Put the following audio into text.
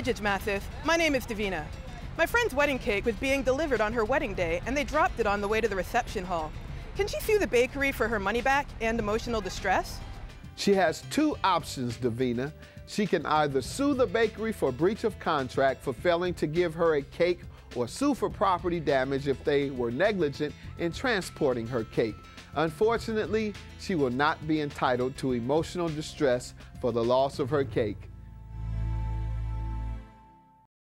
Hi, Judge Mathis. My name is Davina. My friend's wedding cake was being delivered on her wedding day, and they dropped it on the way to the reception hall. Can she sue the bakery for her money back and emotional distress? She has two options, Davina. She can either sue the bakery for breach of contract for failing to give her a cake or sue for property damage if they were negligent in transporting her cake. Unfortunately, she will not be entitled to emotional distress for the loss of her cake.